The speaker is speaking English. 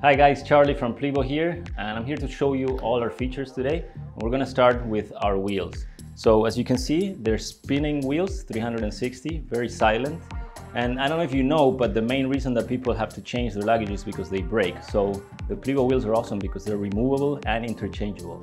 Hi guys, Charlie from Plevo here, and I'm here to show you all our features today. We're gonna start with our wheels. So as you can see, they're spinning wheels, 360, very silent. And I don't know if you know, but the main reason that people have to change their luggage is because they break. So the Plevo wheels are awesome because they're removable and interchangeable.